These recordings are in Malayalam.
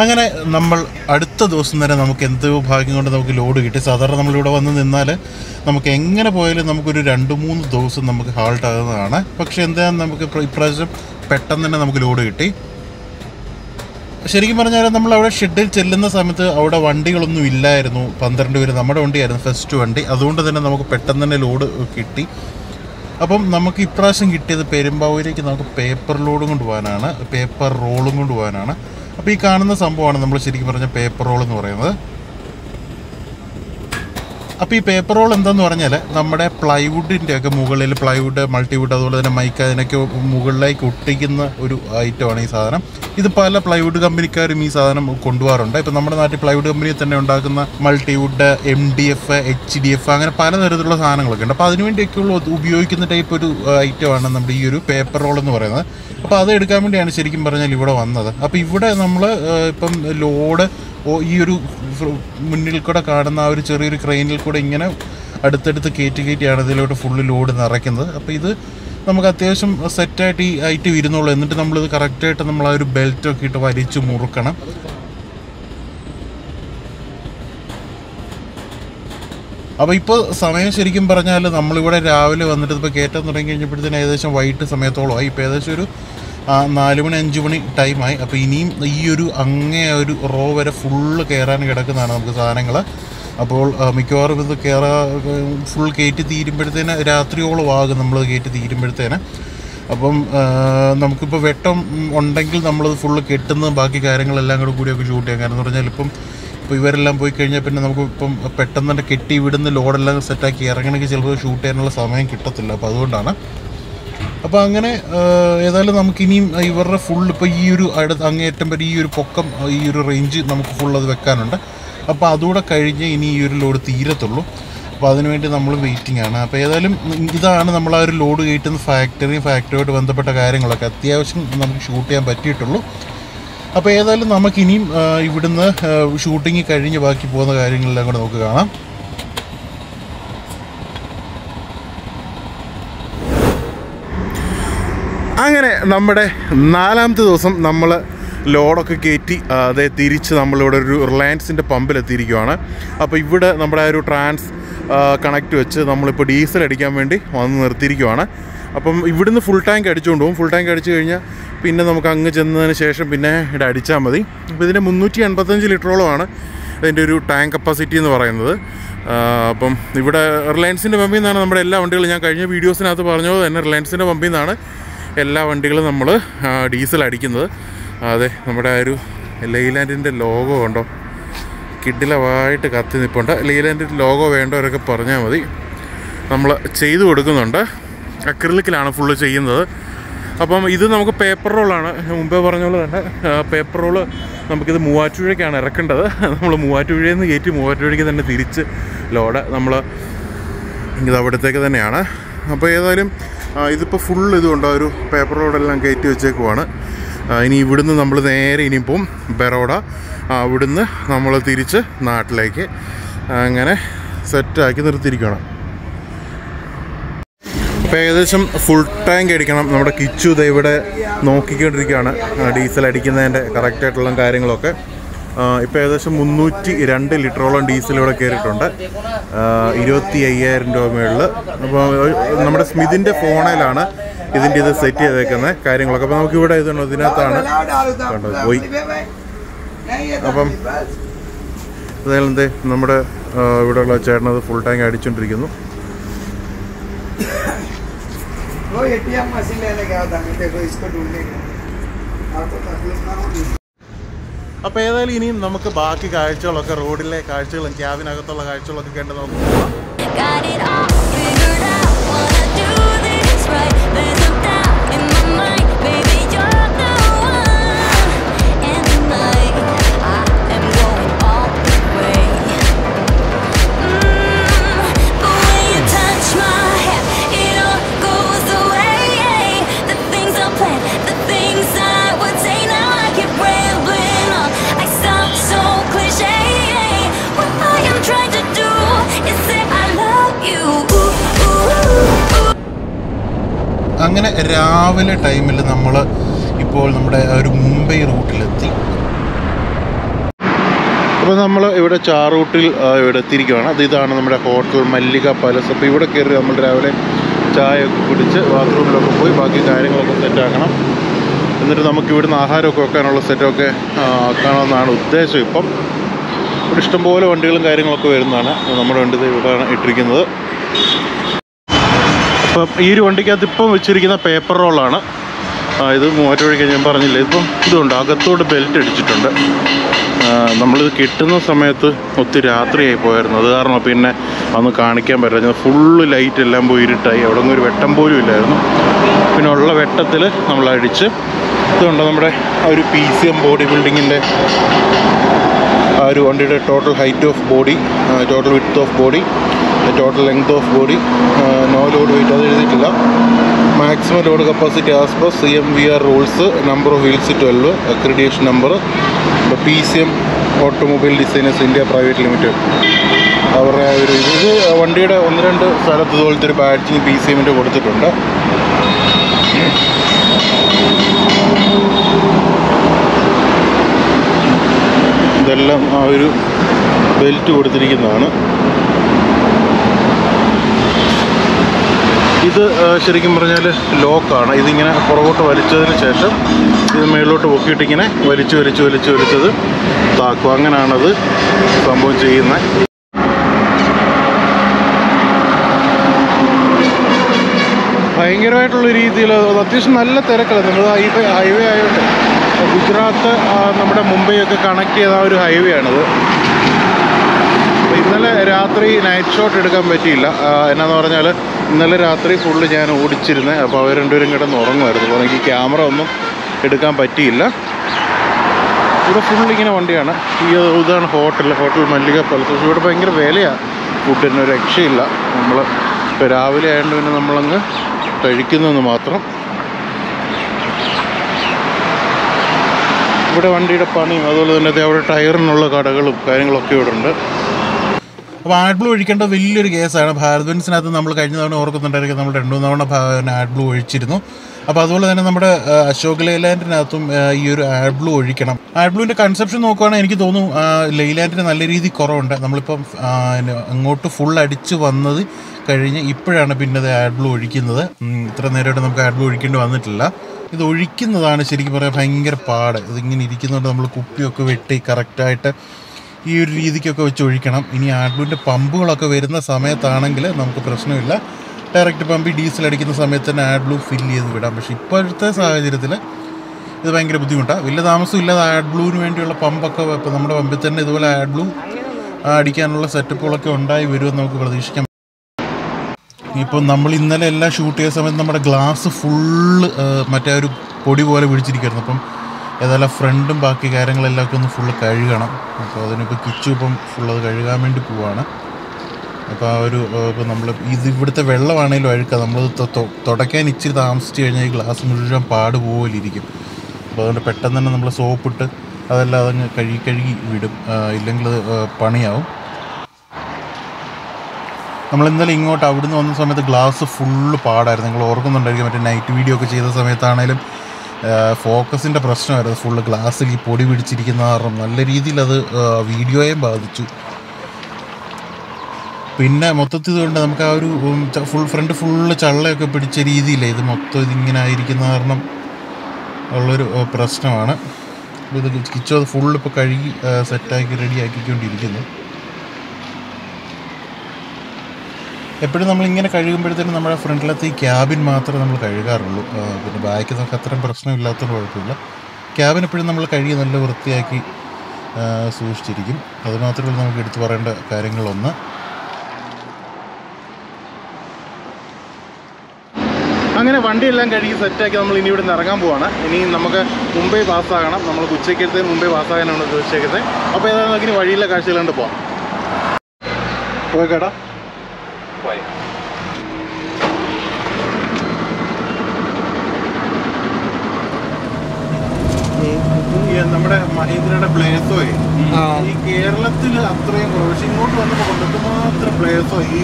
അങ്ങനെ നമ്മൾ അടുത്ത ദിവസം തന്നെ നമുക്ക് എന്തോ ഭാഗ്യം കൊണ്ട് നമുക്ക് ലോഡ് കിട്ടി. സാധാരണ നമ്മളിവിടെ വന്ന് നിന്നാൽ നമുക്ക് എങ്ങനെ പോയാലും നമുക്കൊരു രണ്ട് മൂന്ന് ദിവസം നമുക്ക് ഹാൾട്ട് ആകുന്നതാണ്. പക്ഷെ എന്താ നമുക്ക് ഇപ്ര- ഇപ്രാവശ്യം പെട്ടെന്ന് തന്നെ നമുക്ക് ലോഡ് കിട്ടി. ശരിക്കും പറഞ്ഞാൽ നമ്മൾ അവിടെ ഷെഡിൽ ചെല്ലുന്ന സമയത്ത് അവിടെ വണ്ടികളൊന്നും ഇല്ലായിരുന്നു. പന്ത്രണ്ട് പേര് നമ്മുടെ വണ്ടിയായിരുന്നു ഫസ്റ്റ് വണ്ടി. അതുകൊണ്ട് തന്നെ നമുക്ക് പെട്ടെന്ന് തന്നെ ലോഡ് കിട്ടി. അപ്പം നമുക്ക് ഇപ്രാവശ്യം കിട്ടിയത് പെരുമ്പാവൂരേക്ക് നമുക്ക് പേപ്പർ ലോഡും കൊണ്ട് പോകാനാണ്. പേപ്പർ റോളും കൊണ്ട് പോകാനാണ്. അപ്പോൾ ഈ കാണുന്ന സംഭവമാണ് നമ്മൾ ശരിക്കും പറഞ്ഞ പേപ്പർ റോൾ എന്ന് പറയുന്നത്. അപ്പോൾ ഈ പേപ്പർ റോൾ എന്താന്ന് പറഞ്ഞാൽ നമ്മുടെ പ്ലൈവുഡിന്റെ ഒക്കെ മുകളിൽ പ്ലൈവുഡ് മൾട്ടിവുഡ് അതുപോലെ തന്നെ മൈക്ക് അതിനൊക്കെ മുകളിലേക്ക് ഒട്ടിക്കുന്ന ഒരു ഐറ്റമാണ് ഈ സാധനം. ഇത് പല പ്ലൈവുഡ് കമ്പനിക്കാരും ഈ സാധനം കൊണ്ടുപോകാറുണ്ട്. ഇപ്പം നമ്മുടെ നാട്ടിൽ പ്ലൈവുഡ് കമ്പനിയിൽ തന്നെ ഉണ്ടാക്കുന്ന multiwood M D F H D F അങ്ങനെ പലതരത്തിലുള്ള സാധനങ്ങളൊക്കെ ഉണ്ട്. അപ്പോൾ അതിനുവേണ്ടിയൊക്കെയുള്ള ഉപയോഗിക്കുന്ന ടൈപ്പ് ഒരു ഐറ്റമാണ് നമ്മുടെ ഈ ഒരു പേപ്പർ റോൾ എന്ന് പറയുന്നത്. അപ്പോൾ അത് എടുക്കാൻ വേണ്ടിയാണ് ശരിക്കും പറഞ്ഞാൽ ഇവിടെ വന്നത്. അപ്പോൾ ഇവിടെ നമ്മൾ ഇപ്പം ലോഡ് ഈ ഒരു മുന്നിൽ കൂടെ കാണുന്ന ആ ഒരു ചെറിയൊരു ക്രെയിനിൽ കൂടെ ഇങ്ങനെ അടുത്തടുത്ത് കയറ്റി കയറ്റിയാണ് ഇതിലോട്ട് ഫുള്ള് ലോഡ് നിറയ്ക്കുന്നത്. അപ്പോൾ ഇത് നമുക്ക് അത്യാവശ്യം സെറ്റായിട്ട് ഈ ഐറ്റം ഇരുന്നുള്ളൂ എന്നിട്ട് നമ്മളിത് കറക്റ്റായിട്ട് നമ്മൾ ആ ഒരു ബെൽറ്റൊക്കെ ഇട്ട് വലിച്ചു മുറുക്കണം. അപ്പോൾ ഇപ്പോൾ സമയം ശരിക്കും പറഞ്ഞാൽ നമ്മളിവിടെ രാവിലെ വന്നിട്ട് ഇപ്പോൾ കയറ്റാൻ തുടങ്ങി കഴിഞ്ഞപ്പോഴത്തേന് ഏകദേശം വൈകിട്ട് സമയത്തോളമായി. ഇപ്പോൾ ഏകദേശം ഒരു നാല് മണി അഞ്ച് മണി ടൈമായി അപ്പോൾ ഇനിയും ഈ ഒരു അങ്ങേ ഒരു റോ വരെ ഫുള്ള് കയറാൻ കിടക്കുന്നതാണ് നമുക്ക് സാധനങ്ങൾ അപ്പോൾ മിക്കവാറും ഇത് കയറാ ഫുൾ കയറ്റി തീരുമ്പോഴത്തേന് രാത്രിയോളം ആകും നമ്മൾ കയറ്റി തീരുമ്പോഴത്തേന്. അപ്പം നമുക്കിപ്പോൾ വെട്ടം ഉണ്ടെങ്കിൽ നമ്മളത് ഫുള്ള് കെട്ടുന്ന ബാക്കി കാര്യങ്ങളെല്ലാം കൂടെ കൂടിയൊക്കെ ഷൂട്ട് ചെയ്യാം. കാരണം എന്ന് പറഞ്ഞാൽ ഇപ്പം ഇപ്പോൾ ഇവരെല്ലാം പോയി കഴിഞ്ഞാൽ പിന്നെ നമുക്ക് ഇപ്പം പെട്ടെന്ന് തന്നെ കെട്ടി വിടുന്ന ലോഡെല്ലാം സെറ്റാക്കി ഇറങ്ങണമെങ്കിൽ ചിലപ്പോൾ ഷൂട്ട് ചെയ്യാനുള്ള സമയം കിട്ടത്തില്ല. അപ്പോൾ അതുകൊണ്ടാണ് അപ്പോൾ അങ്ങനെ ഏതായാലും നമുക്ക് ഇനിയും ഇവരുടെ ഫുൾ ഇപ്പോൾ ഈ ഒരു അടുത്ത് അങ്ങേയറ്റം വരെ ഈ ഒരു പൊക്കം ഈ ഒരു റേഞ്ച് നമുക്ക് ഫുൾ അത് വെക്കാനുണ്ട്. അപ്പോൾ അതുകൂടെ കഴിഞ്ഞ് ഇനി ഈ ഒരു ലോഡ് തീരത്തുള്ളൂ. അപ്പോൾ അതിനുവേണ്ടി നമ്മൾ വെയിറ്റിംഗ് ആണ്. അപ്പോൾ ഏതായാലും ഇതാണ് നമ്മൾ ആ ഒരു ലോഡ് കയറ്റുന്ന ഫാക്ടറിയും ഫാക്ടറിയുമായിട്ട് ബന്ധപ്പെട്ട കാര്യങ്ങളൊക്കെ. അത്യാവശ്യം നമുക്ക് ഷൂട്ട് ചെയ്യാൻ പറ്റിയിട്ടുള്ളൂ. അപ്പോൾ ഏതായാലും നമുക്കിനിയും ഇവിടുന്ന് ഷൂട്ടിങ് കഴിഞ്ഞ് ബാക്കി പോകുന്ന കാര്യങ്ങളെല്ലാം കൂടെ നമുക്ക് കാണാം. അങ്ങനെ നമ്മുടെ നാലാമത്തെ ദിവസം നമ്മൾ ലോഡൊക്കെ കയറ്റി അതേ തിരിച്ച് നമ്മളിവിടെ ഒരു റിലയൻസിന്റെ പമ്പിലെത്തിയിരിക്കുവാണ്. അപ്പോൾ ഇവിടെ നമ്മുടെ ആ ഒരു ട്രാൻസ് കണക്ട് വെച്ച് നമ്മളിപ്പോൾ ഡീസൽ അടിക്കാൻ വേണ്ടി വന്ന് നിർത്തിയിരിക്കുവാണ്. അപ്പം ഇവിടുന്ന് ഫുൾ ടാങ്ക് അടിച്ചുകൊണ്ട് പോകും. ഫുൾ ടാങ്ക് അടിച്ചു കഴിഞ്ഞാൽ പിന്നെ നമുക്ക് അങ്ങ് ചെന്നതിന് ശേഷം പിന്നെ ഇവിടെ അടിച്ചാൽ മതി. അപ്പോൾ ഇതിന്റെ മുന്നൂറ്റി എൺപത്തഞ്ച് ലിറ്ററോളമാണ് അതിന്റെ ഒരു ടാങ്ക് കപ്പാസിറ്റി എന്ന് പറയുന്നത്. അപ്പം ഇവിടെ റിലയൻസിന്റെ പമ്പിൽ നിന്നാണ് നമ്മുടെ എല്ലാ വണ്ടികളും. ഞാൻ കഴിഞ്ഞ വീഡിയോസിനകത്ത് പറഞ്ഞത് തന്നെ റിലയൻസിന്റെ പമ്പിൽ നിന്നാണ് എല്ലാ വണ്ടികളും നമ്മൾ ഡീസൽ അടിക്കുന്നത്. അതെ നമ്മുടെ ആ ഒരു ലൈലാൻഡിന്റെ ലോഗോ ഉണ്ടോ കിഡിലവായിട്ട് കത്തി നിൽപ്പുണ്ട് ലൈലാൻഡിന്റെ ലോഗോ വേണ്ടവരൊക്കെ പറഞ്ഞാൽ മതി. നമ്മൾ ചെയ്തു കൊടുക്കുന്നുണ്ട്. അക്രിലിക്കിലാണ് ഫുള്ള് ചെയ്യുന്നത്. അപ്പം ഇത് നമുക്ക് പേപ്പർ റോളാണ് മുമ്പേ പറഞ്ഞ പോലെ തന്നെ പേപ്പർ റോൾ നമുക്കിത് മൂവാറ്റുപുഴയ്ക്കാണ് ഇറക്കേണ്ടത്. നമ്മൾ മൂവാറ്റുപുഴയിൽ നിന്ന് കയറ്റി മൂവാറ്റുപുഴയ്ക്ക് തന്നെ തിരിച്ച് ലോഡ് നമ്മൾ ഇത് അവിടത്തേക്ക് തന്നെയാണ്. അപ്പോൾ ഏതായാലും ഇതിപ്പോൾ ഫുൾ ഇതുകൊണ്ട് ഒരു പേപ്പർ റോഡെല്ലാം കയറ്റി വെച്ചേക്കുവാണ്. ഇനി ഇവിടുന്ന് നമ്മൾ നേരെ ഇനിയിപ്പം ബറോഡ അവിടുന്ന് നമ്മൾ തിരിച്ച് നാട്ടിലേക്ക് അങ്ങനെ സെറ്റാക്കി നിർത്തിയിരിക്കണം അപ്പോൾ ഏകദേശം ഫുൾ ടാങ്ക് അടിക്കണം. നമ്മുടെ കിച്ചു ദേ ഇവിടെ നോക്കിക്കൊണ്ടിരിക്കുകയാണ്. ഡീസൽ അടിക്കുന്നതിന്റെ കറക്റ്റായിട്ടുള്ള കാര്യങ്ങളൊക്കെ. ഇപ്പോൾ ഏകദേശം മുന്നൂറ്റി രണ്ട് ലിറ്ററോളം ഡീസൽ ഇവിടെ കയറിയിട്ടുണ്ട് ആ, ഇരുപത്തി അയ്യായിരം രൂപ മുകളിൽ അപ്പോൾ നമ്മുടെ സ്മിതിൻ്റെ ഫോണിലാണ് ഇതിൻ്റെ ഇത് സെറ്റ് ചെയ്തേക്കുന്നത് കാര്യങ്ങളൊക്കെ അപ്പോൾ നമുക്കിവിടെ ഇതുണ്ട് ഇതിനകത്താണ് കണ്ടത് പോയി അപ്പം അതായത് എന്തേ നമ്മുടെ ആ, ഇവിടെയുള്ള ചേട്ടനത് ഫുൾ ടാങ്ക് അടിച്ചുകൊണ്ടിരിക്കുന്നു वो एटीएम मशीन लेने गया था मैं देखो इसको ढूंढने का आपको तकलीफ ना होगी അപ്പോൾ ഏതായാലും ഇനിയും നമുക്ക് ബാക്കി കാഴ്ചകളൊക്കെ റോഡിലെ കാഴ്ചകളും ക്യാബിനകത്തുള്ള കാഴ്ചകളൊക്കെ കണ്ട് നോക്കാം അങ്ങനെ രാവിലെ ടൈമിൽ നമ്മൾ ഇപ്പോൾ നമ്മുടെ ഒരു മുംബൈ റൂട്ടിലെത്തി. അപ്പോൾ നമ്മൾ ഇവിടെ ചാറൂട്ടിൽ റൂട്ടിൽ ഇവിടെ എത്തിയിരിക്കുകയാണ്. അത് ഇതാണ് നമ്മുടെ ഹോട്ടൽ മല്ലിക പാലസ്. അപ്പോൾ ഇവിടെ കയറി നമ്മൾ രാവിലെ ചായ ഒക്കെ കുടിച്ച് ബാത്റൂമിലൊക്കെ പോയി ബാക്കി കാര്യങ്ങളൊക്കെ സെറ്റാക്കണം എന്നിട്ട് നമുക്ക് ഇവിടുന്ന് ആഹാരമൊക്കെ വെക്കാനുള്ള സെറ്റൊക്കെ ആക്കണമെന്നാണ് ഉദ്ദേശം ഇപ്പം. ഇവിടെ ഇഷ്ടംപോലെ വണ്ടികളും കാര്യങ്ങളൊക്കെ വരുന്നതാണ്. നമ്മുടെ വണ്ടി ഇവിടെയാണ് ഇട്ടിരിക്കുന്നത്. അപ്പം ഈ ഒരു വണ്ടിക്കകത്ത് ഇപ്പം വെച്ചിരിക്കുന്ന പേപ്പർ റോളാണ് ആ, ഇത് മൂവാറ്റുപുഴയ്ക്ക് ഞാൻ പറഞ്ഞില്ല? ഇപ്പം ഇതുണ്ട്. അകത്തോട് ബെൽറ്റ് അടിച്ചിട്ടുണ്ട്. നമ്മളിത് കിട്ടുന്ന സമയത്ത് ഒത്തിരി രാത്രിയായി പോയായിരുന്നു. അത് കാരണം പിന്നെ അന്ന് കാണിക്കാൻ പറ്റില്ല. ഫുള്ള് ലൈറ്റ് എല്ലാം പോയി ഇരുട്ടായി. അവിടെ ഒരു വെട്ടം പോലും ഇല്ലായിരുന്നു. പിന്നെ ഉള്ള വെട്ടത്തിൽ നമ്മൾ അടിച്ച് ഇതുകൊണ്ട് നമ്മുടെ ആ ഒരു പി സി എം ബോഡി ബിൽഡിങ്ങിന്റെ ആ ഒരു വണ്ടിയുടെ total height of body total width of body total length of body no load weight അത് എഴുതിയിട്ടില്ല. Maximum load capacity as per C M V R rules number of wheels twelve accreditation number P C M automobile designers India private limited അവരുടെ ഒരു ഇത്. വണ്ടിയുടെ ഒന്ന് രണ്ട് സ്ഥലത്ത് ഇതുപോലത്തെ ഒരു ബാഡ്ജിങ് പി സി എമ്മിന്റെ കൊടുത്തിട്ടുണ്ട്. ഇതെല്ലാം ആ ഒരു ബെൽറ്റ് കൊടുത്തിരിക്കുന്നതാണ്. ഇത് ശരിക്കും പറഞ്ഞാൽ ലോക്കാണ്. ഇതിങ്ങനെ പുറകോട്ട് വലിച്ചതിന് ശേഷം ഇത് മേളിലോട്ട് പൊക്കിയിട്ട് ഇങ്ങനെ വലിച്ച് വലിച്ച് വലിച്ച് വലിച്ചത് താക്കും അങ്ങനെയാണത് സംഭവം ചെയ്യുന്നത്. ഭയങ്കരമായിട്ടുള്ള രീതിയിൽ അത് അത്യാവശ്യം നല്ല തിരക്കാണ്. നമ്മൾ ഹൈവേ ഹൈവേ ആയതുകൊണ്ട് ഗുജറാത്ത് നമ്മുടെ മുംബൈ ഒക്കെ കണക്ട് ചെയ്ത ഒരു ഹൈവേ ആണിത്. ഇന്നലെ രാത്രി നൈറ്റ് ഷോട്ട് എടുക്കാൻ പറ്റിയില്ല. എന്നാന്ന് പറഞ്ഞാൽ ഇന്നലെ രാത്രി ഫുള്ള് ഞാൻ ഓടിച്ചിരുന്നത് അപ്പോൾ അവർ രണ്ടുപേരും കിടന്ന് ഉറങ്ങുമായിരുന്നു. അപ്പോൾ എനിക്ക് ക്യാമറ ഒന്നും എടുക്കാൻ പറ്റിയില്ല. ഇവിടെ ഫുൾ ഇങ്ങനെ വണ്ടിയാണ്. ഈ ഇതാണ് ഹോട്ടൽ ഹോട്ടൽ മല്ലിക പലസ് ഇവിടെ ഭയങ്കര വിലയാണ് ഫുഡിന് ഒരു രക്ഷയില്ല. നമ്മൾ ഇപ്പോൾ രാവിലെ ആയതുകൊണ്ട് പിന്നെ നമ്മളങ്ങ് കഴിക്കുന്നതെന്ന് മാത്രം. ഇവിടെ വണ്ടിയുടെ പണിയും അതുപോലെ തന്നെ അവിടെ ടയറിനുള്ള കടകളും കാര്യങ്ങളൊക്കെ ഇവിടെ ഉണ്ട് അപ്പോൾ ആഡ് ബ്ലൂ ഒഴിക്കേണ്ട വലിയൊരു കേസാണ്. ഭാരത് ബെൻസിനകത്ത് നമ്മൾ കഴിഞ്ഞ തവണ ഓർക്കുന്നുണ്ടായിരിക്കും നമ്മൾ രണ്ടു തവണ ആഡ് ബ്ലൂ ഒഴിച്ചിരുന്നു. അപ്പോൾ അതുപോലെ തന്നെ നമ്മുടെ അശോക് ലൈലാൻഡിനകത്തും ഈ ഒരു ആഡ് ബ്ലൂ ഒഴിക്കണം. ആഡ് ബ്ലൂവിന്റെ കൺസെപ്ഷൻ നോക്കുകയാണെങ്കിൽ എനിക്ക് തോന്നുന്നു ലൈലാൻഡിന് നല്ല രീതിയിൽ കുറവുണ്ട്. നമ്മളിപ്പം അങ്ങോട്ട് ഫുൾ അടിച്ച് വന്നത് കഴിഞ്ഞ് ഇപ്പോഴാണ് പിന്നെ അത് ആഡ് ബ്ലൂ ഒഴിക്കുന്നത്. ഇത്ര നേരമായിട്ട് നമുക്ക് ആഡ് ബ്ലൂ ഒഴിക്കേണ്ടി വന്നിട്ടില്ല. ഇത് ഒഴിക്കുന്നതാണ് ശരിക്കും പറയാൻ ഭയങ്കര പാട്. ഇതിങ്ങനെ ഇരിക്കുന്നതുകൊണ്ട് നമ്മൾ കുപ്പിയൊക്കെ വെട്ടി കറക്റ്റായിട്ട് ഈ ഒരു രീതിക്കൊക്കെ വെച്ച് ഒഴിക്കണം. ഇനി ആഡ്ലൂന്റെ പമ്പുകളൊക്കെ വരുന്ന സമയത്താണെങ്കിൽ നമുക്ക് പ്രശ്നമില്ല. ഡയറക്റ്റ് പമ്പി ഡീസൽ അടിക്കുന്ന സമയത്ത് തന്നെ ബ്ലൂ ഫില്ല് ചെയ്ത് വിടാം. പക്ഷേ ഇപ്പോഴത്തെ സാഹചര്യത്തിൽ ഇത് ഭയങ്കര ബുദ്ധിമുട്ടാണ് വലിയ താമസം ഇല്ലാതെ ആഡ് ബ്ലൂവിന് വേണ്ടിയുള്ള പമ്പൊക്കെ ഇപ്പോൾ നമ്മുടെ പമ്പിൽ തന്നെ ഇതുപോലെ ആഡ് ബ്ലൂ അടിക്കാനുള്ള സെറ്റപ്പുകളൊക്കെ ഉണ്ടായി വരുമെന്ന് നമുക്ക് പ്രതീക്ഷിക്കാം. ഇപ്പോൾ നമ്മൾ ഇന്നലെ എല്ലാം ഷൂട്ട് ചെയ്ത സമയത്ത് നമ്മുടെ ഗ്ലാസ് ഫുള്ള് മറ്റേ ഒരു പൊടി പോലെ പിടിച്ചിരിക്കുന്നു അപ്പം ഏതായാലും ഫ്രണ്ടും ബാക്കി കാര്യങ്ങളെല്ലാം ഒക്കെ ഒന്ന് ഫുള്ള് കഴുകണം. അപ്പോൾ അതിനിപ്പോൾ കിച്ചു ഇപ്പം ഫുൾ കഴുകാൻ വേണ്ടി പോവാണ്. അപ്പോൾ ആ ഒരു ഇപ്പോൾ നമ്മൾ ഇത് ഇവിടുത്തെ വെള്ളമാണെങ്കിലും അഴുക്കുക നമ്മൾ തുടയ്ക്കാൻ ഇച്ചിരി താമസിച്ച് കഴിഞ്ഞാൽ ഈ ഗ്ലാസ് മുഴുവൻ പാട് പോകലിരിക്കും അപ്പോൾ അതുകൊണ്ട് പെട്ടെന്ന് തന്നെ നമ്മൾ സോപ്പിട്ട് അതെല്ലാം അതങ്ങ് കഴുകി കഴുകി വിടും. ഇല്ലെങ്കിൽ പണിയാവും. നമ്മൾ ഇന്നലെ ഇങ്ങോട്ട് അവിടുന്ന് വന്ന സമയത്ത് ഗ്ലാസ് ഫുള്ള് പാടായിരുന്നു. നിങ്ങൾ ഓർക്കുന്നുണ്ടായിരിക്കും മറ്റേ നൈറ്റ് വീഡിയോ ഒക്കെ ചെയ്ത സമയത്താണേലും ഫോക്കസിന്റെ പ്രശ്നമായിരുന്നു. ഫുള്ള് ഗ്ലാസ്സിൽ ഈ പൊടി പിടിച്ചിരിക്കുന്ന കാരണം നല്ല രീതിയിൽ അത് വീഡിയോയെ ബാധിച്ചു. പിന്നെ മൊത്തത്തിൽ ഇതുകൊണ്ട് നമുക്ക് ആ ഒരു ഫുൾ ഫ്രണ്ട് ഫുള്ള് ചള്ളയൊക്കെ പിടിച്ച രീതിയില്ല ഇത് മൊത്തം ഇതിങ്ങനെ ആയിരിക്കുന്ന കാരണം ഉള്ളൊരു പ്രശ്നമാണ്. ഇത് കിച്ചോ അത് ഫുള്ള് ഇപ്പോൾ കഴുകി സെറ്റാക്കി റെഡി എപ്പോഴും നമ്മളിങ്ങനെ കഴുകുമ്പോഴത്തേനും നമ്മുടെ ഫ്രണ്ടിലത്തെ ഈ ക്യാബിൻ മാത്രമേ നമ്മൾ കഴുകാറുള്ളൂ. പിന്നെ ബാക്കിൽ നമുക്ക് അത്രയും പ്രശ്നമില്ലാത്തതുകൊണ്ട് കുഴപ്പമില്ല. ക്യാബിൻ എപ്പോഴും നമ്മൾ കഴുകി നല്ല വൃത്തിയാക്കി സൂക്ഷിച്ചിരിക്കും. അത് മാത്രമേ ഉള്ളൂ നമുക്ക് എടുത്തു പറയേണ്ട കാര്യങ്ങളൊന്ന്. അങ്ങനെ വണ്ടിയെല്ലാം കഴുകി സെറ്റാക്കി നമ്മൾ ഇനി ഇവിടെ നിന്ന് ഇറങ്ങാൻ പോവാണ്. ഇനി നമുക്ക് മുംബൈ പാസ്സാകണം. നമ്മൾ ഉച്ചയ്ക്കത്തെ മുംബൈ പാസ്സാകാനാണ് ഉദ്ദേശിച്ചേക്കുന്നത് അപ്പോൾ ഏതായാലും നമുക്ക് ഇനി വഴിയിലെ കാഴ്ചയിലാണ്ട് പോവാം. ഓക്കെ ഈ നമ്മുടെ മഹീന്ദ്രയുടെ ബ്ലേസോയെ. ഈ കേരളത്തിൽ അത്രയും പക്ഷെ ഇങ്ങോട്ട് വന്നപ്പോൾ കൊണ്ടുമാത്രം ബ്ലേസോ ഈ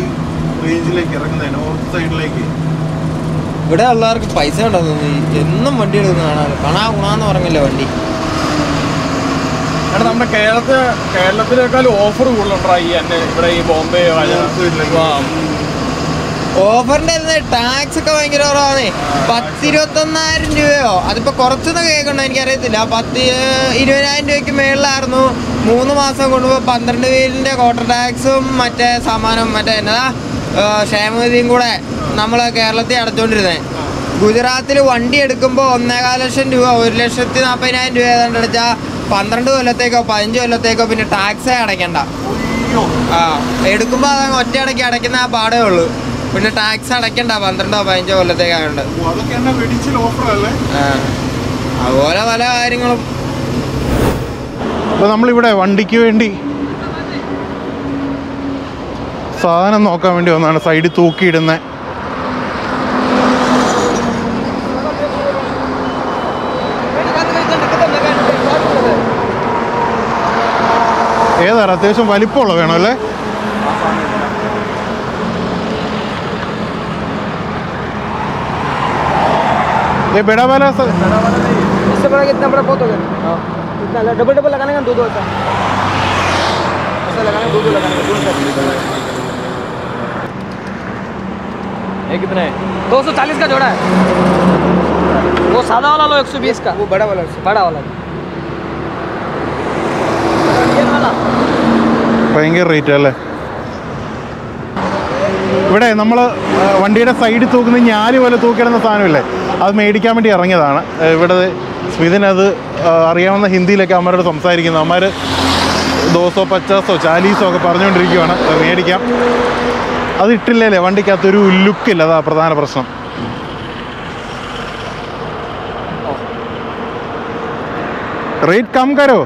റേഞ്ചിലേക്ക് ഇറങ്ങുന്നത് നോർത്ത് സൈഡിലേക്ക് ഇവിടെ ഉള്ളവർക്ക് പൈസ ഉണ്ടെന്ന് എന്നും വണ്ടി എടുക്കുന്ന കാണാറ് കണാ ഗുണാന്ന് പറഞ്ഞല്ലേ വണ്ടി? എടാ നമ്മുടെ കേരളത്തിൽ കേരളത്തിനേക്കാൾ ഓഫർ കൂടുതലുണ്ടായി ഈ എന്നെ ഇവിടെ ഈ ബോംബെ ആ, ഓഫറിന്റെ ടാക്സ് ഒക്കെ ഭയങ്കര കുറവാണ്. പത്ത് ഇരുപത്തൊന്നായിരം രൂപയോ? അതിപ്പോ കുറച്ചൊന്നും കേൾക്കണോ എനിക്കറിയത്തില്ല. പത്ത് ഇരുപതിനായിരം രൂപയ്ക്ക് മേളിലായിരുന്നു. മൂന്ന് മാസം കൊണ്ടുപോയി പന്ത്രണ്ട് പേരിന്റെ ക്വാർട്ടർ ടാക്സും മറ്റേ സമാനം മറ്റേ എന്നതാ ക്ഷേമനിധിയും കൂടെ നമ്മൾ കേരളത്തിൽ അടച്ചുകൊണ്ടിരുന്നത് ഗുജറാത്തിൽ വണ്ടി എടുക്കുമ്പോൾ ഒന്നേകാൽ ലക്ഷം രൂപ ഒരു ലക്ഷത്തി നാൽപ്പതിനായിരം രൂപ ഏതാണ്ട് അടച്ചാൽ പന്ത്രണ്ട് കൊല്ലത്തേക്കോ പതിനഞ്ച് കൊല്ലത്തേക്കോ പിന്നെ ടാക്സേ അടയ്ക്കണ്ട. ആ എടുക്കുമ്പോൾ അതങ്ങ് ഒറ്റയടയ്ക്ക് അടയ്ക്കുന്ന ആ പാടേ ഉള്ളൂ. പിന്നെ ടാക്സ് അടയ്ക്കണ്ട പന്ത്രണ്ടോ പതിനഞ്ചോ കൊല്ലത്തേക്കാണ്ട് അതുപോലെ പല കാര്യങ്ങളും. അപ്പോൾ നമ്മളിവിടെ വണ്ടിക്ക് വേണ്ടി സാധനം നോക്കാൻ വേണ്ടി വന്നതാണ് സൈഡിൽ തൂക്കിയിടുന്ന. ഏതാണ് അത്യാവശ്യം വലിപ്പമുള്ള വേണം അല്ലേ? ये बड़ा वाला स- इससे बड़ा कितना बड़ा बहुत हो गया इतना डबल डबल लगाने का दो दो ऐसा ऐसा लगाने दो दो लगाने का दो ये कितने दो सौ चालीस का जोड़ा है वो सादा वाला लो एक सौ बीस का वो बड़ा वाला बड़ा वाला ഭയങ്കര റേറ്റ് അല്ലേ ഇവിടെ നമ്മൾ വണ്ടിയുടെ സൈഡിൽ തൂക്കുന്ന ഞാല് പോലെ തൂക്കിയിടുന്ന സാധനമില്ലേ അത് മേടിക്കാൻ വേണ്ടി ഇറങ്ങിയതാണ്. ഇവിടെ സ്മിതിനത് അറിയാവുന്ന ഹിന്ദിയിലൊക്കെ അമ്മരോട് സംസാരിക്കുന്നത് അമ്മമാർ ദോസോ പച്ചാസോ ചാലീസോ ഒക്കെ പറഞ്ഞുകൊണ്ടിരിക്കുവാണ്. മേടിക്കാം. അത് വണ്ടിക്കകത്ത് വണ്ടിക്കകത്തൊരു ലുക്കില്ല അതാ പ്രധാന പ്രശ്നം. റേറ്റ് കം കരോ?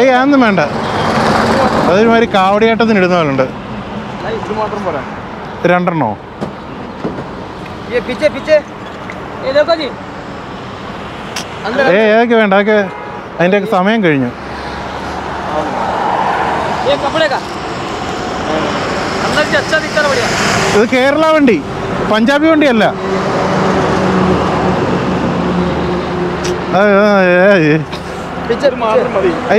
ഏയ് അതൊന്നും വേണ്ട. അതൊരുമാതിരി കാവടിയാട്ടത്തിന് ഇടുന്ന പോലെ ഉണ്ട്. രണ്ടെണ്ണോ? ഏ ഏതൊക്കെ വേണ്ട? അതൊക്കെ അതിന്റെയൊക്കെ സമയം കഴിഞ്ഞു. ഇത് കേരള വണ്ടി. പഞ്ചാബി വണ്ടിയല്ല. അല്ല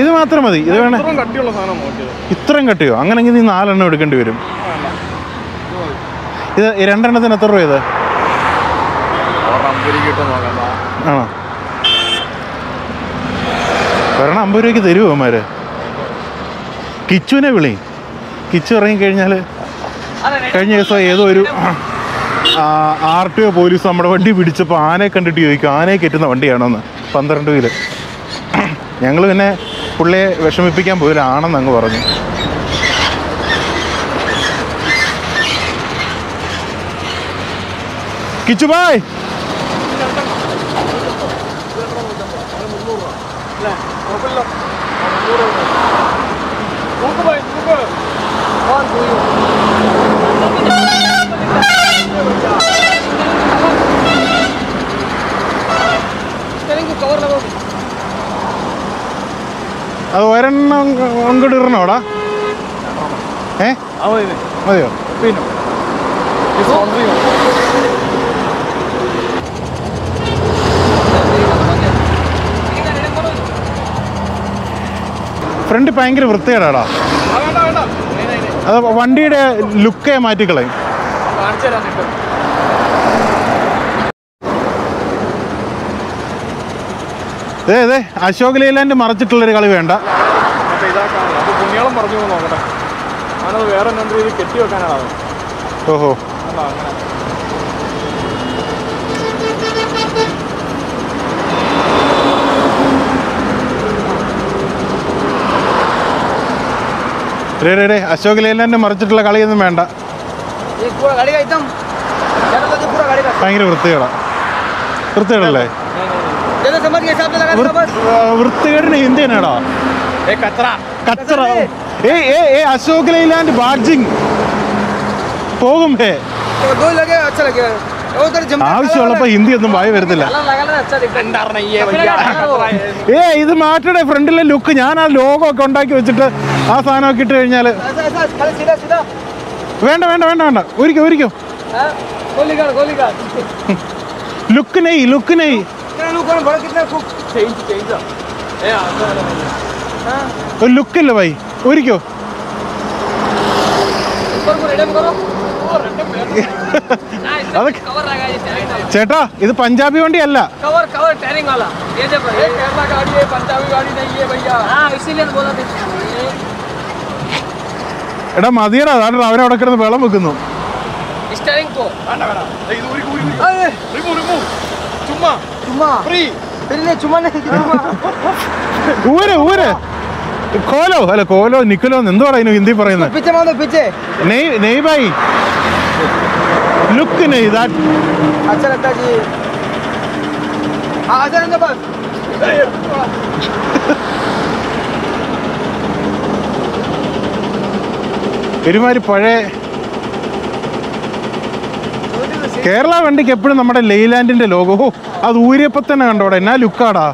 ഇത് മാത്രം മതി. ഇത് വേണേ. ഇത്രയും കട്ടിയോ? അങ്ങനെങ്കിൽ നീ നാലെണ്ണം എടുക്കേണ്ടി വരും. ഇത് രണ്ടെണ്ണത്തിന് എത്ര രൂപ ഇത്? ആണോ? ഒരെണ്ണം അമ്പത് രൂപയ്ക്ക് തരുമോ അവന്മാര്? കിച്ചുവിനെ വിളി. കിച്ചു ഇറങ്ങിക്കഴിഞ്ഞാൽ കഴിഞ്ഞ ദിവസം ഏതോ ഒരു ആർ ടി ഒ പോലീസ് നമ്മുടെ വണ്ടി പിടിച്ചപ്പോൾ ആനയെ കണ്ടിട്ട് ചോദിക്കും ആനയെ കയറ്റുന്ന വണ്ടിയാണോന്ന്? പന്ത്രണ്ട് വീൽ ഞങ്ങൾ പിന്നെ പുള്ളിയെ വിഷമിപ്പിക്കാൻ പോയില്ല അങ്ങ് പറഞ്ഞു. കിച്ചു ബായ്. തെലുങ്ക് അത് ഒരെണ്ണം അങ്ങോട്ട് ഇടണോടാ? ഏ? മതിയോ? പിന്നെ. ഫ്രണ്ട് ഭയങ്കര വൃത്തികേടാടാ. അത് വണ്ടിയുടെ ലുക്കേ മാറ്റിക്കളയും. കാണിച്ചു തരാം അതെ അതെ അശോക് ലീലാൻഡ് മറച്ചിട്ടുള്ളൊരു കളി വേണ്ട. ഓഹോ. അശോക് ലീലാൻഡ് മറിച്ചിട്ടുള്ള കളിയൊന്നും വേണ്ട. ഭയങ്കര വൃത്തികേടാ. വൃത്തികേടല്ലേ? ज्यादा समझ के हिसाब से लगा देगा बस വൃ- ആ, വൃത്തികേടിന് ഹിന്ദി എന്നാടാ ഏ കത്ര കച്ചറ ഏ ഏ ഏ അശോക് ലൈലാൻഡ് ബാർജിങ് പോകും ഹേ तो दो लगे अच्छा लगेगा वो उधर जम ആവശ്യമുള്ളപ്പോ ഹിന്ദി ഒന്നും വായി വരത്തില്ല कलर लगा लेना अच्छा दिखता है എന്താണ് ഈ വലിയ ഏ ഇത് മാറ്റടെ ഫ്രണ്ടിലെ ലുക്ക് ഞാൻ ആ ലോഗോ ഒക്കെ ഉണ്ടാക്കി വെച്ചിട്ട് ആ സാധനമൊക്കെ ഇട്ട് കഴിഞ്ഞാൽ ऐसा ऐसा खाली सीधा सीधा വേണ്ട വേണ്ട വേണ്ട വേണ്ട ഒരിക്കോ ഒരിക്കോ हाँ गोली का गोली का ലുക്ക് നെയ് ലുക്ക് നെയ് कितना लोग कौन बड़ा कितना कुक ചേഞ്ച് ചേഞ്ച് ഏ അതാണ് हाँ ഒരു ലുക്കില്ല ബൈ ഒരിക്കോ ऊपर को रेडम करो അതൊക്കെ कवर लगा ये टैरिंग वाला ചേട്ടാ ഇത് പഞ്ചാബി വണ്ടി അല്ല कवर कवर टैरिंग वाला ये देखो ये केरला गाड़ी है पंजाबी गाड़ी नहीं है भैया हाँ इसीलिए तो बोला था എടാ മതിയടാ അതാണ് അവരവിടെ കിടന്ന് വെള്ളം വെക്കുന്നു स्टेयरिंग को വേണ്ട വേണ്ട ദേ ഇത് ഊരി ഊരി ഊരി अरे റിമൂവ് റിമൂവ് ചുമ്മാ चुम्मा ഫ്രീ फिर ले चुम्मा नहीं चुम्मा ഊര് ഊര് കോലോ അല്ല കോലോ നിക്കലോ എന്തുവാടാ ഇതിന് ഹിന്ദി പറയുന്നത് पीछे मारो पीछे നെയ് നെയ് ബൈ ലുക്ക് നെയ് ദാറ്റ് अच्छा लगता है जी हाँ अच्छा रहता बस ഒരുമാതിരി പഴയ കേരള വണ്ടിക്ക് എപ്പോഴും നമ്മുടെ ലെയ്ലാൻഡിന്റെ ലോഗോ ഓ അത് ഊരിയപ്പോ തന്നെ കണ്ടോടെ എന്നാ ലുക്കാടാ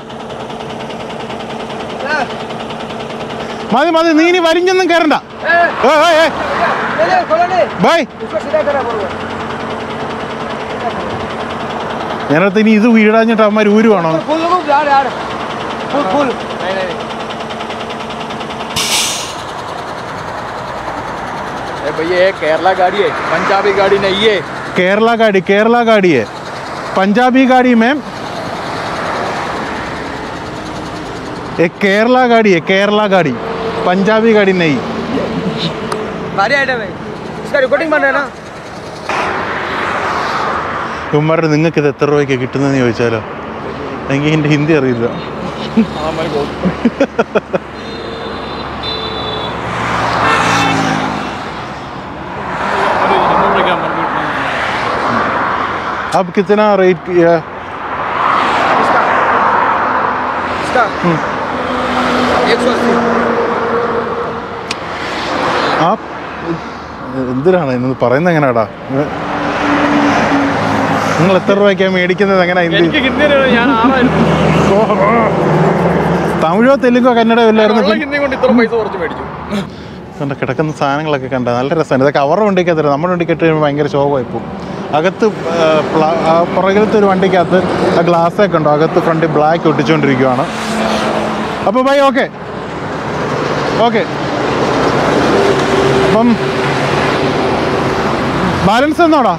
മതി മതി നീ ഇനി വലിഞ്ഞൊന്നും കയറണ്ട ए, ले ले खोलो ले ബൈ उसको सीधा करा बोलो ഞാനടുത്ത് ഇനി ഇത് വീടാഞ്ഞിട്ട് അവന്മാർ ഊരുവാണോ फुल लोगों यार यार फुल फुल नहीं नहीं ए भैया ये केरला गाड़ी है पंजाबी गाड़ी नहीं है കേരള ഗാഡി കേരള ഗാഡിയെ പഞ്ചാബി ഗാഡി मैम ए केरला गाड़ी है केरला गाड़ी पंजाबी गाड़ी नहीं भारी आइटम है इसका रिकॉर्डिंग बन रहा है ना ഇവന്മാരുടെ നിങ്ങൾക്ക് ഇത് എത്ര രൂപയ്ക്ക് കിട്ടുന്നതെന്ന് ചോദിച്ചാലോ എനിക്ക് എൻ്റെ ഹിന്ദി അറിയില്ല हाँ मेरे को अब कितना रेट किया इसका इसका एक सौ अस्सी ആ എന്തിനാണ് ഇന്ന് പറയുന്നത് എങ്ങനെയാടാ നിങ്ങൾ എത്ര രൂപയ്ക്കാണ് മേടിക്കുന്നത് എങ്ങനെ ഹിന്ദി എനിക്ക് ഹിന്ദി അറിയാം. ഞാൻ ആറായിരുന്നു തമിഴോ തെലുങ്കോ കന്നഡയോ ഇല്ലായിരുന്നു ഉള്ള ഹിന്ദി കൊണ്ട് ഇത്ര പൈസ കുറച്ച് മേടിച്ചു കണ്ട കിടക്കുന്ന സാധനങ്ങളൊക്കെ കണ്ട നല്ല രസമാണ് ഇതൊക്കെ അവരുടെ വണ്ടിക്കകത്ത് നമ്മുടെ വണ്ടിക്കകത്ത് കഴിയുമ്പോൾ ഭയങ്കര ശോഭമായി പോകും അകത്ത് പുറകിലത്തെ ഒരു വണ്ടിക്കകത്ത് ആ ഗ്ലാസ്സൊക്കെ ഉണ്ടോ? അകത്ത് ഫ്രണ്ട് ബ്ലാക്ക് ഒട്ടിച്ചുകൊണ്ടിരിക്കുകയാണ് അപ്പോൾ ബൈ ഓക്കെ. ഓക്കെ. അപ്പം ബാലൻസ് എന്നോടാ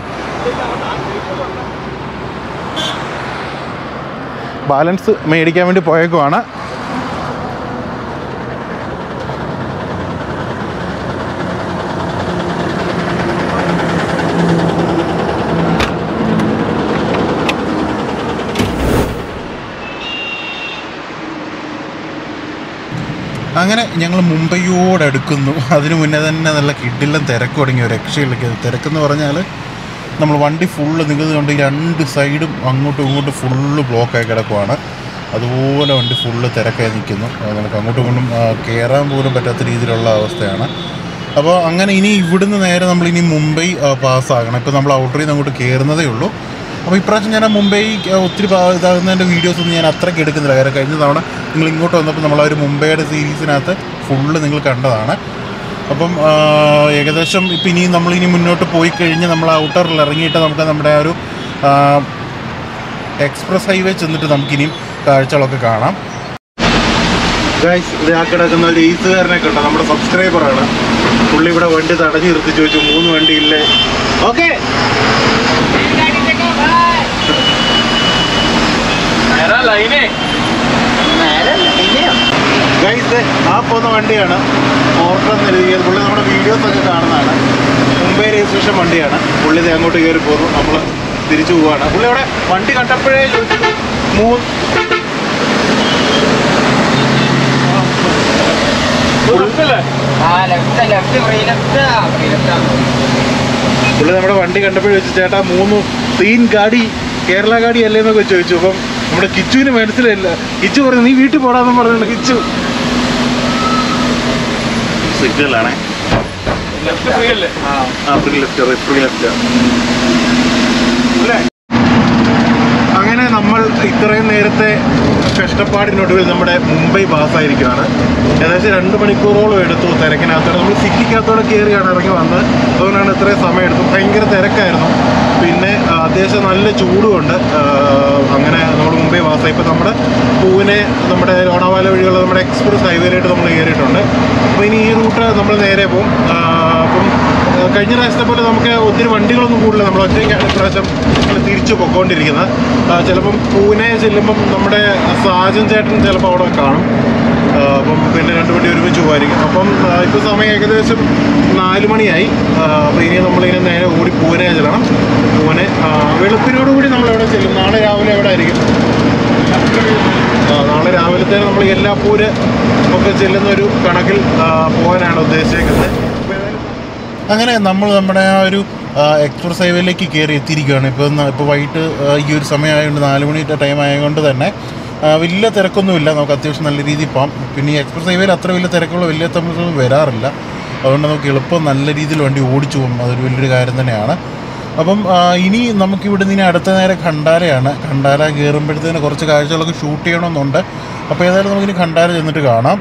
ബാലൻസ് മേടിക്കാൻ വേണ്ടി പോയേക്കുവാണ്. അങ്ങനെ ഞങ്ങൾ മുംബൈയോട് അടുക്കുന്നു അതിനു മുന്നേ തന്നെ നല്ല കിഡിലും തിരക്ക് തുടങ്ങി ഒരു രക്ഷയിലേക്ക് തിരക്കെന്ന് പറഞ്ഞാൽ നമ്മൾ വണ്ടി ഫുള്ള് നിൽക്കുന്നത് രണ്ട് സൈഡും അങ്ങോട്ടും ഇങ്ങോട്ടും ഫുള്ള് ബ്ലോക്കായി കിടക്കുവാണ്. അതുപോലെ വണ്ടി ഫുള്ള് തിരക്കായി നിൽക്കുന്നു. നമുക്ക് അങ്ങോട്ടും ഇങ്ങോട്ടും കയറാൻ പോലും പറ്റാത്ത രീതിയിലുള്ള അവസ്ഥയാണ്. അപ്പോൾ അങ്ങനെ ഇനി ഇവിടുന്ന് നേരെ നമ്മൾ ഇനി മുംബൈ പാസ്സാകണം ഇപ്പോൾ നമ്മൾ ഔട്ടറിൽ നിന്ന് അങ്ങോട്ട് കയറുന്നതേ ഉള്ളൂ. അപ്പോൾ ഇപ്രാവശ്യം ഞാൻ മുംബൈ ഒത്തിരി ഇതാകുന്നതിന്റെ വീഡിയോസ് ഒന്നും ഞാൻ അത്രയ്ക്ക് എടുക്കുന്നില്ല. കാരണം കഴിഞ്ഞ തവണ നിങ്ങൾ ഇങ്ങോട്ട് വന്നപ്പോൾ നമ്മൾ ആ ഒരു മുംബൈയുടെ സീരീസിനകത്ത് ഫുള്ള് നിങ്ങൾ കണ്ടതാണ്. അപ്പം ഏകദേശം ഇപ്പം ഇനി നമ്മളിനി മുന്നോട്ട് പോയി കഴിഞ്ഞ് നമ്മൾ ഔട്ടറിൽ ഇറങ്ങിയിട്ട് നമുക്ക് നമ്മുടെ ആ ഒരു എക്സ്പ്രസ് ഹൈവേ ചെന്നിട്ട് നമുക്കിനിയും കാഴ്ചകളൊക്കെ കാണാം. ഗൈസ് കിടക്കുന്ന ഒരു ഈസുകാരനെ കണ്ടോ നമ്മുടെ സബ്സ്ക്രൈബറാണ് പുള്ളി ഇവിടെ വണ്ടി തടഞ്ഞു നിർത്തി ചോദിച്ചു മൂന്ന് വണ്ടി ഇല്ലേ? ഓക്കെ ലൈനേ ഗൈസ് ആ പോകുന്ന വണ്ടിയാണ്. ഓർഡർ നൽകിയത് പുള്ളി നമ്മുടെ വീഡിയോസ് ഒക്കെ കാണുന്നതാണ്. മുംബൈ രജിസ്ട്രേഷൻ വണ്ടിയാണ്. പുള്ളി അങ്ങോട്ട് കയറി പോകുന്നു. നമ്മൾ തിരിച്ചു പോവാണ്. പുള്ളി അവിടെ വണ്ടി കണ്ടപ്പോഴേ ചോദിച്ചു മൂന്ന് പുള്ളി നമ്മുടെ വണ്ടി കണ്ടപ്പോഴേ ചോദിച്ചു ചേട്ടാ മൂന്ന് തീൻ ഗാഡി കേരള ഗാഡി അല്ലേന്നൊക്കെ ചോദിച്ചു. അപ്പം നമ്മുടെ കിച്ചുവിന് മനസ്സിലായില്ല. കിച്ചു പറഞ്ഞു നീ വീട്ടിൽ പോടാന്നും പറഞ്ഞു കിച്ചു. സിഗ്നലാണേ. ആ ഫ്രീ ലെഫ്റ്റ് ഫ്രീ അങ്ങനെ നമ്മൾ ഇത്രയും നേരത്തെ കഷ്ടപ്പാടിനൊടുവിൽ നമ്മുടെ മുംബൈ പാസ്സായിരിക്കുകയാണ്. ഏകദേശം രണ്ട് മണിക്കൂറോളം എടുത്തു തിരക്കിനകത്തോടെ. നമ്മൾ സിറ്റിക്കകത്തോടെ കയറിയാണ് ഇറങ്ങി വന്നത്. അതുകൊണ്ടാണ് ഇത്രയും സമയം എടുത്തു ഭയങ്കര തിരക്കായിരുന്നു. പിന്നെ അത്യാവശ്യം നല്ല ചൂടുമുണ്ട്. അങ്ങനെ നമ്മൾ മുംബൈ വാസ. ഇപ്പോൾ നമ്മുടെ പൂവിനെ നമ്മുടെ ലോണാവാല വഴിയുള്ള നമ്മുടെ എക്സ്പ്രസ് ഹൈവേയിലായിട്ട് നമ്മൾ കയറിയിട്ടുണ്ട്. അപ്പോൾ ഇനി ഈ റൂട്ട് നമ്മൾ നേരെ പോകും അപ്പം കഴിഞ്ഞ പ്രാവശ്യത്തെ പോലെ നമുക്ക് ഒത്തിരി വണ്ടികളൊന്നും കൂടില്ല. നമ്മൾ ഒറ്റയ്ക്കാണ് ഇപ്രാവശ്യം നമ്മൾ തിരിച്ചു പൊക്കോണ്ടിരിക്കുന്നത്. ആ, ചിലപ്പം പൂനെ ചെല്ലുമ്പം നമ്മുടെ സാജൻ ചേട്ടൻ ചിലപ്പോൾ അവിടെ കാണും. അപ്പം പിന്നെ രണ്ട് വണ്ടി ഒരുമിച്ച് പോകുമായിരിക്കും അപ്പം ഇപ്പോൾ സമയം ഏകദേശം നാല് മണിയായി. അപ്പോൾ ഇനി നമ്മളിങ്ങനെ നേരെ ഓടി പൂനെ ചെല്ലണം. പൂനെ വെളുപ്പിനോടുകൂടി നമ്മൾ എവിടെ ചെല്ലും. നാളെ രാവിലെ എവിടെ ആയിരിക്കും? നാളെ രാവിലത്തെ നമ്മൾ എല്ലാ പൂര് ഒക്കെ ചെല്ലുന്ന ഒരു കണക്കിൽ പോകാനാണ് ഉദ്ദേശിച്ചേക്കുന്നത് അപ്പോൾ അങ്ങനെ നമ്മൾ നമ്മുടെ ആ ഒരു എക്സ്പ്രസ് ഹൈവേയിലേക്ക് കയറി എത്തിയിരിക്കുകയാണ്. ഇപ്പോൾ ഇപ്പോൾ വൈകിട്ട് ഈ ഒരു സമയമായതുകൊണ്ട് നാല് മണിയുടെ ടൈം ആയതുകൊണ്ട് തന്നെ വലിയ തിരക്കൊന്നുമില്ല. നമുക്ക് അത്യാവശ്യം നല്ല രീതിയിൽ പോകാം പിന്നെ ഈ എക്സ്പ്രസ് ഹൈവേയിൽ അത്ര വലിയ തിരക്കുള്ള വലിയ തമ്മിലൊന്നും വരാറില്ല. അതുകൊണ്ട് നമുക്ക് എളുപ്പം നല്ല രീതിയിൽ വണ്ടി ഓടിച്ചു പോകും അതൊരു വലിയൊരു കാര്യം തന്നെയാണ്. അപ്പം ഇനി നമുക്ക് ഇവിടെ നിന്ന് അടുത്ത നേരെ ഖണ്ടാരയാണ് ഖണ്ടാര കയറുമ്പോഴത്തേന് കുറച്ച് കാഴ്ചകളൊക്കെ ഷൂട്ട് ചെയ്യണമെന്നുണ്ട്. അപ്പോൾ ഏതായാലും നമുക്കിനി ഖണ്ടാര ചെന്നിട്ട് കാണാം.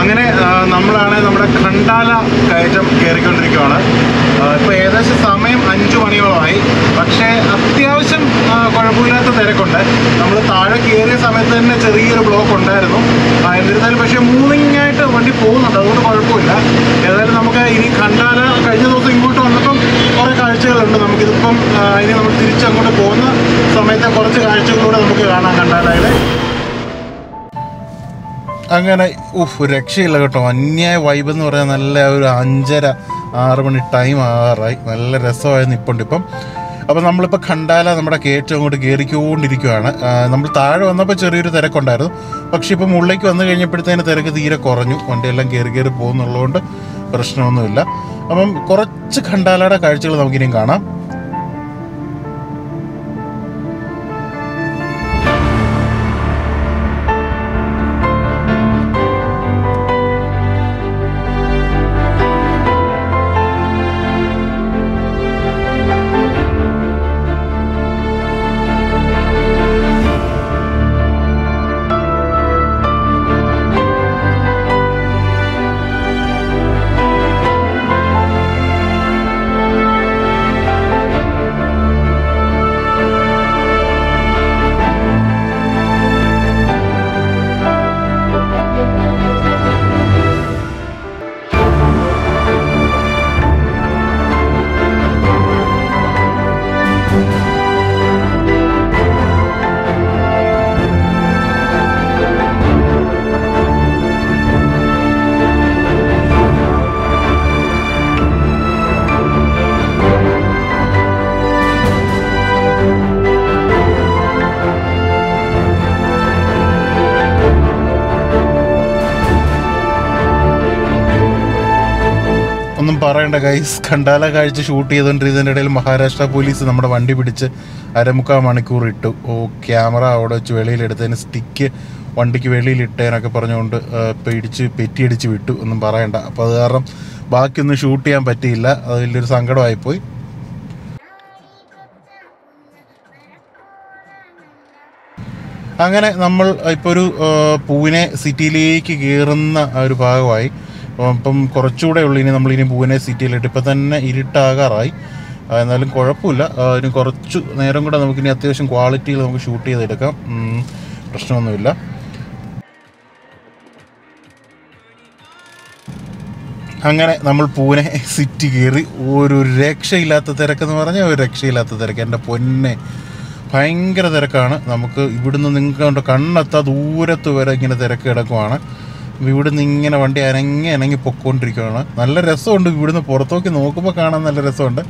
അങ്ങനെ നമ്മളാണ് നമ്മുടെ ഖണ്ടാല കയറ്റം കയറിക്കൊണ്ടിരിക്കുകയാണ് ഇപ്പോൾ ഏകദേശം സമയം അഞ്ചു മണിയോളമായി. പക്ഷേ അത്യാവശ്യം കുഴപ്പമില്ലാത്ത തിരക്കുണ്ട്. നമ്മൾ താഴെ കയറിയ സമയത്ത് തന്നെ ചെറിയൊരു ബ്ലോക്ക് ഉണ്ടായിരുന്നു. എന്നിരുന്നാലും പക്ഷേ മൂവിങ് ആയിട്ട് വണ്ടി പോകുന്നുണ്ട്. അതുകൊണ്ട് കുഴപ്പമില്ല. ഏതായാലും നമുക്ക് ഇനി കണ്ടാല കഴിഞ്ഞ ദിവസം ഇങ്ങോട്ട് വന്നപ്പം കുറേ കാഴ്ചകളുണ്ട് നമുക്കിതിപ്പം ഇനി നമ്മൾ തിരിച്ചങ്ങോട്ട് അങ്ങനെ ഉഫ് രക്ഷയില്ല കേട്ടോ. അന്യായ വൈബ് എന്ന് പറയാൻ നല്ല ഒരു അഞ്ചര ആറ് മണി ടൈം ആറായി. നല്ല രസമായി നിപ്പുണ്ട് ഇപ്പം. അപ്പം നമ്മളിപ്പോൾ കണ്ടാല നമ്മുടെ കയറ്റം അങ്ങോട്ട് കയറിക്കൊണ്ടിരിക്കുകയാണ് നമ്മൾ താഴെ വന്നപ്പോൾ ചെറിയൊരു തിരക്കുണ്ടായിരുന്നു. പക്ഷെ ഇപ്പം മുകളിലേക്ക് വന്നു കഴിഞ്ഞപ്പോഴത്തേന് തിരക്ക് തീരെ കുറഞ്ഞു. വണ്ടിയെല്ലാം കയറി കയറി പോകുന്നുള്ളതുകൊണ്ട് പ്രശ്നമൊന്നുമില്ല. അപ്പം കുറച്ച് ഖണ്ടാലയുടെ കാഴ്ചകൾ നമുക്കിനിയും കാണാം. പറയണ്ട ഗൈസ് കണ്ടാല കാഴ്ച ഷൂട്ട് ചെയ്തുകൊണ്ടിരുന്നതിന്റെ ഇടയിൽ മഹാരാഷ്ട്ര പോലീസ് നമ്മുടെ വണ്ടി പിടിച്ച് അരമുക്കാൽ മണിക്കൂർ ഇട്ടു. ഓ ക്യാമറ അവിടെ വെച്ച് വെളിയിലെടുത്തതിന് സ്റ്റിക്ക് വണ്ടിക്ക് വെളിയിലിട്ടേനൊക്കെ പറഞ്ഞുകൊണ്ട് പേടിച്ച് പെറ്റിയടിച്ച് വിട്ടു ഒന്നും പറയണ്ട. അപ്പോൾ അത് കാരണം ബാക്കിയൊന്നും ഷൂട്ട് ചെയ്യാൻ പറ്റിയില്ല. അത് വലിയൊരു സങ്കടമായിപ്പോയി. അങ്ങനെ നമ്മൾ ഇപ്പോൾ ഒരു പൂനെ സിറ്റിയിലേക്ക് കയറുന്ന ഒരു ഭാഗമായി. അപ്പം കുറച്ചുകൂടെ ഉള്ളു ഇനി നമ്മളിനി പൂനെ സിറ്റിയിലിട്ട് ഇപ്പം തന്നെ ഇരുട്ടാകാറായി. എന്നാലും കുഴപ്പമില്ല. ഇനി കുറച്ച് നേരം കൂടെ നമുക്കിനി അത്യാവശ്യം ക്വാളിറ്റിയിൽ നമുക്ക് ഷൂട്ട് ചെയ്തെടുക്കാം. പ്രശ്നമൊന്നുമില്ല. അങ്ങനെ നമ്മൾ പൂനെ സിറ്റി കയറി. ഒരു രക്ഷയില്ലാത്ത തിരക്കെന്ന് പറഞ്ഞാൽ ഒരു രക്ഷയില്ലാത്ത തിരക്ക്. എന്റെ പൊന്നെ ഭയങ്കര തിരക്കാണ്. നമുക്ക് ഇവിടുന്ന് നിങ്ങൾക്ക് കണ്ണെത്താ ദൂരത്ത് വരെ ഇങ്ങനെ തിരക്ക് കിടക്കുവാണ്. ഇവിടുന്ന് ഇങ്ങനെ വണ്ടി അനങ്ങി അനങ്ങി പൊക്കോണ്ടിരിക്കുകയാണ് നല്ല രസമുണ്ട് ഇവിടുന്ന് പുറത്തോക്കി നോക്കുമ്പോൾ കാണാൻ നല്ല രസമുണ്ട്.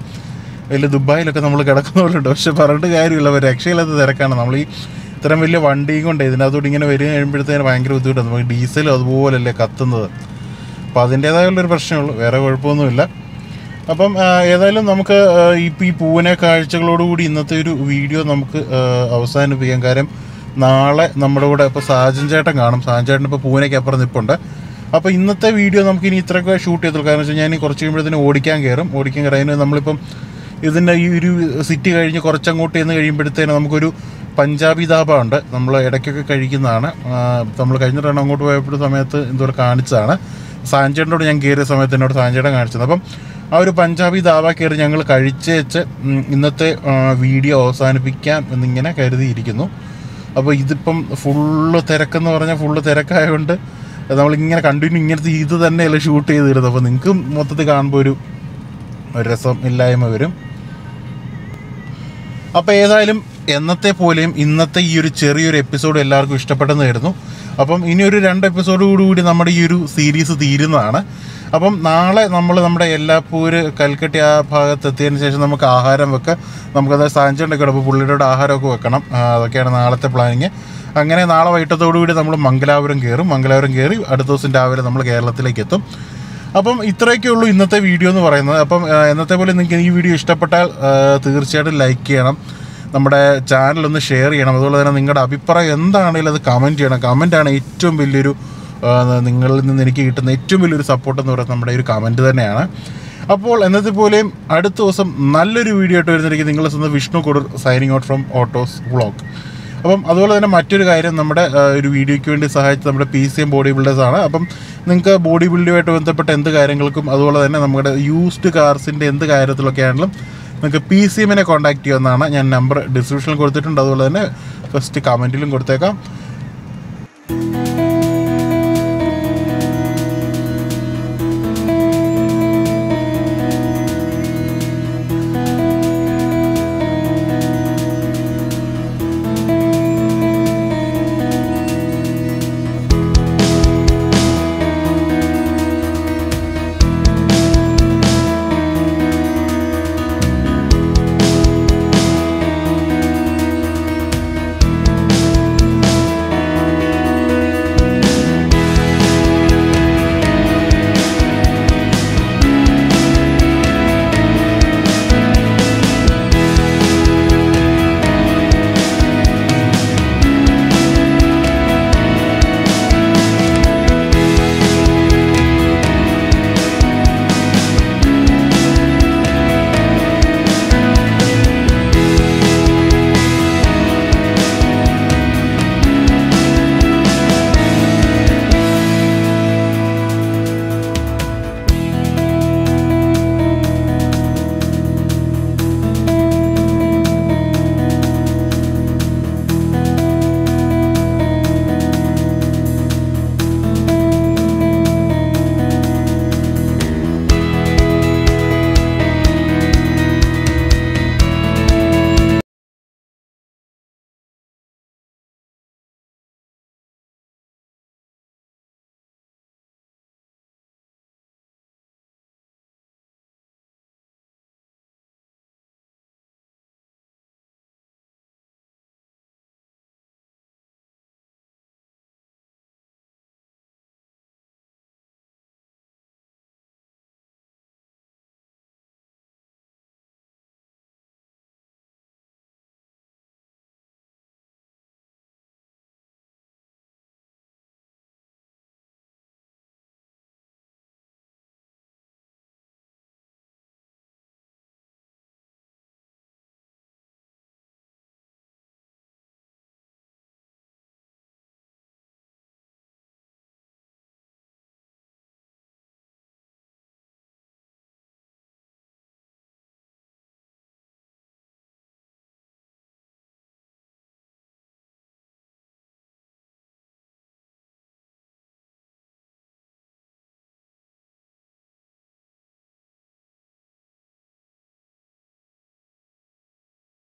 വലിയ ദുബായിലൊക്കെ നമ്മൾ കിടക്കുന്ന പോലെ ഉണ്ട് പക്ഷെ പറഞ്ഞിട്ട് കാര്യമില്ല. രക്ഷയില്ലാത്ത തിരക്കാണ്. നമ്മൾ ഈ ഇത്രയും വലിയ വണ്ടിയും കൊണ്ട് ഇതിനകത്തോട്ട് ഇങ്ങനെ വരിക കഴിയുമ്പോഴത്തേന് ഭയങ്കര ബുദ്ധിമുട്ടാണ്. നമുക്ക് ഡീസലും അതുപോലല്ലേ കത്തുന്നത്. അപ്പോൾ അതിന്റേതായുള്ളൊരു പ്രശ്നമുള്ളൂ വേറെ കുഴപ്പമൊന്നുമില്ല. അപ്പം ഏതായാലും നമുക്ക് ഇപ്പോൾ ഇപ്പം ഈ പൂവിനെ കാഴ്ചകളോടുകൂടി ഇന്നത്തെ ഒരു വീഡിയോ നമുക്ക് അവസാനിപ്പിക്കാം. കാര്യം നാളെ നമ്മുടെ കൂടെ ഇപ്പോൾ സാജൻ ചേട്ടൻ കാണും. സാജൻ ചേട്ടൻ ഇപ്പോൾ പൂനെക്ക് അപ്പുറം നിൽപ്പുണ്ട് അപ്പോൾ ഇന്നത്തെ വീഡിയോ നമുക്ക് ഇനി ഇത്രയൊക്കെ ഷൂട്ട് ചെയ്തുള്ളൂ. കാരണം വെച്ചാൽ ഞാൻ കുറച്ച് കഴിയുമ്പോഴത്തേന് ഓടിക്കാൻ കയറും. ഓടിക്കാൻ കയറി. നമ്മളിപ്പം ഇതിന്റെ ഈ ഒരു സിറ്റി കഴിഞ്ഞ് കുറച്ചങ്ങോട്ട് ചെന്ന് കഴിയുമ്പോഴത്തേന് നമുക്കൊരു പഞ്ചാബി ധാബ ഉണ്ട് നമ്മൾ ഇടയ്ക്കൊക്കെ കഴിക്കുന്നതാണ്. നമ്മൾ കഴിഞ്ഞ തവണ അങ്ങോട്ട് പോയപ്പോൾ സമയത്ത് എന്തോ കാണിച്ചതാണ്. സാഞ്ചേട്ടനോട് ഞാൻ കയറിയ സമയത്ത് എന്നോട് സാഞ്ചേട്ടൻ കാണിച്ചത്. അപ്പം ആ ഒരു പഞ്ചാബി ധാബ കയറി ഞങ്ങൾ കഴിച്ചേച്ച് ഇന്നത്തെ വീഡിയോ അവസാനിപ്പിക്കാം എന്നിങ്ങനെ കരുതിയിരിക്കുന്നു. അപ്പോൾ ഇതിപ്പം ഫുള്ള് തിരക്കെന്ന് പറഞ്ഞാൽ ഫുള്ള് തിരക്കായതുകൊണ്ട് നമ്മളിങ്ങനെ കണ്ടിന്യൂ ഇങ്ങനത്തെ ഇത് തന്നെയല്ലേ ഷൂട്ട് ചെയ്തിരുന്നത്. അപ്പോൾ നിങ്ങൾക്ക് മൊത്തത്തിൽ കാണുമ്പോൾ ഒരു ഒരു രസം ഇല്ലായ്മ വരും. അപ്പോൾ ഏതായാലും എന്നത്തെ പോലെയും ഇന്നത്തെ ഈ ഒരു ചെറിയൊരു എപ്പിസോഡ് എല്ലാവർക്കും ഇഷ്ടപ്പെട്ടെന്ന് കരുതുന്നു. അപ്പം ഇനി ഒരു രണ്ട് എപ്പിസോഡോടുകൂടി നമ്മുടെ ഈ ഒരു സീരീസ് തീരുന്നതാണ്. അപ്പം നാളെ നമ്മൾ നമ്മുടെ എല്ലാപ്പൂര് കൽക്കട്ടി ആ ഭാഗത്ത് എത്തിയതിന് ശേഷം നമുക്ക് ആഹാരം വെക്കാം. നമുക്കത് സാഞ്ചുണ്ടൊക്കെ അപ്പോൾ പുള്ളിയുടെ ആഹാരമൊക്കെ വെക്കണം. അതൊക്കെയാണ് നാളത്തെ പ്ലാനിങ് അങ്ങനെ നാളെ വൈകിട്ടത്തോടുകൂടി നമ്മൾ മംഗലാപുരം കയറും. മംഗലാപുരം കയറി അടുത്ത ദിവസം രാവിലെ നമ്മൾ കേരളത്തിലേക്ക് എത്തും. അപ്പം ഇത്രയൊക്കെ ഉള്ളൂ ഇന്നത്തെ വീഡിയോ എന്ന് പറയുന്നത്. അപ്പം എന്നത്തെ പോലെ നിങ്ങൾക്ക് ഈ വീഡിയോ ഇഷ്ടപ്പെട്ടാൽ തീർച്ചയായിട്ടും ലൈക്ക് ചെയ്യണം. നമ്മുടെ ചാനലൊന്ന് ഷെയർ ചെയ്യണം. അതുപോലെ തന്നെ നിങ്ങളുടെ അഭിപ്രായം എന്താണെങ്കിലും അത് കമന്റ് ചെയ്യണം. കമന്റാണ് ഏറ്റവും വലിയൊരു നിങ്ങളിൽ നിന്ന് എനിക്ക് കിട്ടുന്ന ഏറ്റവും വലിയൊരു സപ്പോർട്ട് എന്ന് പറയുന്നത് നമ്മുടെ ഒരു കമന്റ് തന്നെയാണ്. അപ്പോൾ എന്നത്തെ പോലെയും അടുത്ത ദിവസം നല്ലൊരു വീഡിയോ ആയിട്ട് വരുന്നിരിക്കും നിങ്ങളെ സ്വന്തം Vishnu Kodur signing out from autos vlog അപ്പം അതുപോലെ തന്നെ മറ്റൊരു കാര്യം നമ്മുടെ ഒരു വീഡിയോയ്ക്ക് വേണ്ടി സഹായിച്ച നമ്മുടെ പി സി എം ബോഡി ബിൽഡേഴ്സാണ് അപ്പം നിങ്ങൾക്ക് ബോഡി ബിൽഡുമായിട്ട് ബന്ധപ്പെട്ട എന്ത് കാര്യങ്ങൾക്കും അതുപോലെ തന്നെ നമ്മുടെ യൂസ്ഡ് കാർസിന്റെ എന്ത് കാര്യത്തിലൊക്കെ ആണെങ്കിലും നിങ്ങൾക്ക് പി സി എമ്മിനെ കോൺടാക്ട് ചെയ്യാവുന്നതാണ്. ഞാൻ നമ്പർ ഡിസ്ക്രിപ്ഷനിൽ കൊടുത്തിട്ടുണ്ട്. അതുപോലെ തന്നെ ഫസ്റ്റ് കമന്റിലും കൊടുത്തേക്കാം.